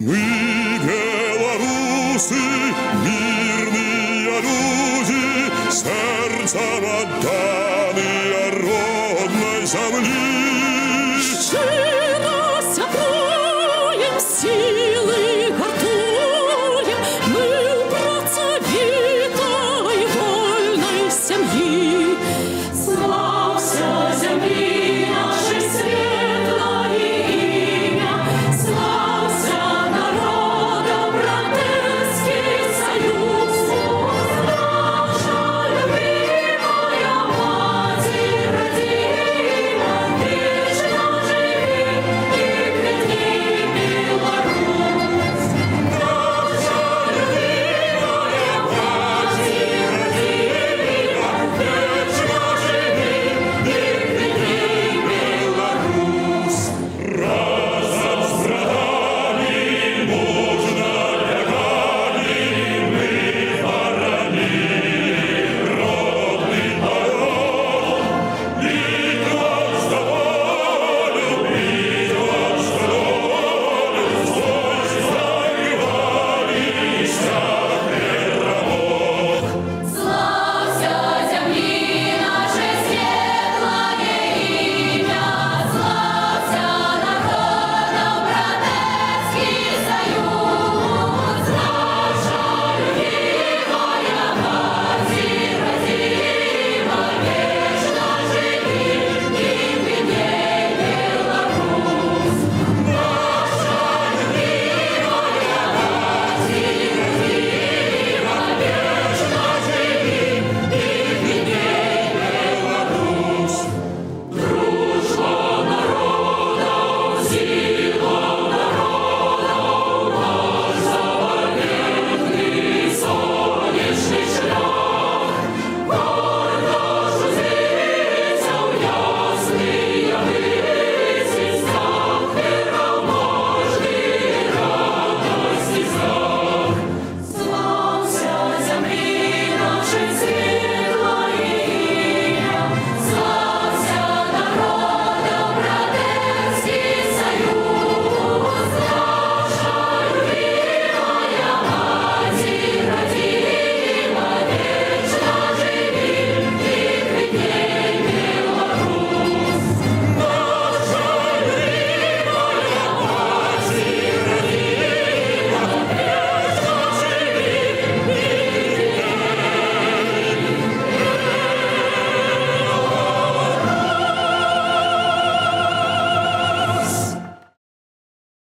Мы белорусы, мирные люди, сердцем отданные родной земли.